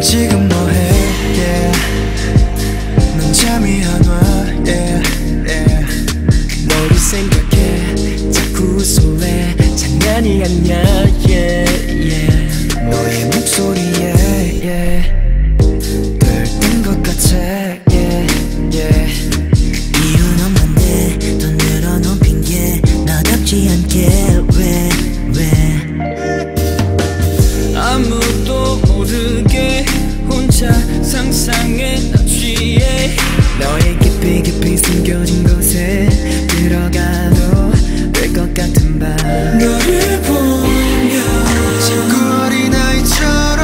넌 지금 뭐해 yeah. 넌 잠이 안와 yeah, yeah. 너를 생각해 자꾸 웃음에 장난이 아니야 yeah, yeah. 너의 목소리에 yeah. 들뜬 것 같아 yeah, yeah. 이유는 없는데 더 늘어놓은 핑계 나답지 않게 곳에 들어가도 될 것 같은 밤. 너를 보면 자꾸 어린아이처럼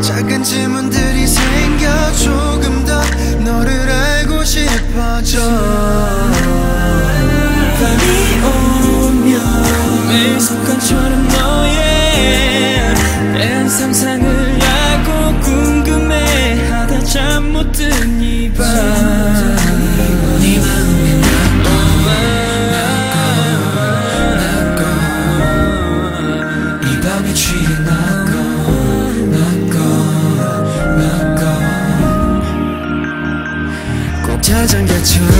작은 질문들이 생겨 조금 더 너를 알고 싶어져. 밤이 오면 매일 습관처럼 자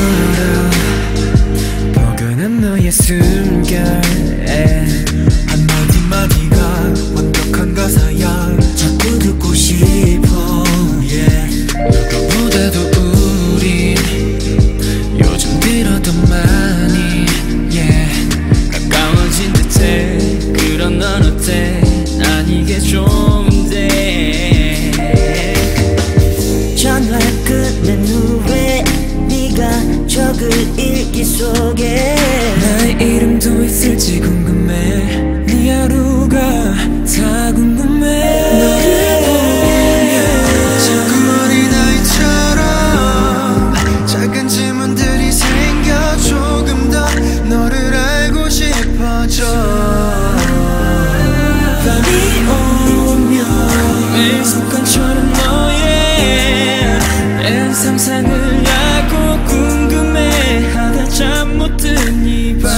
상상을 하고 궁금해하다 잠 못 든 이밤.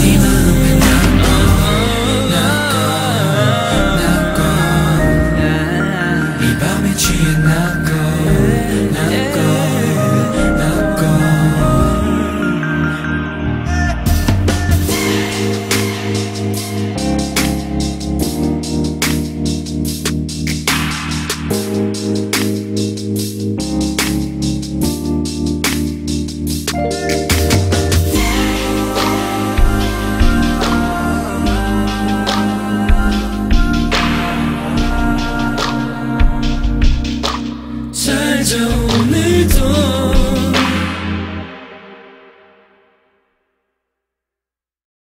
네 마음에 나고 나고 이 밤에 취해 나고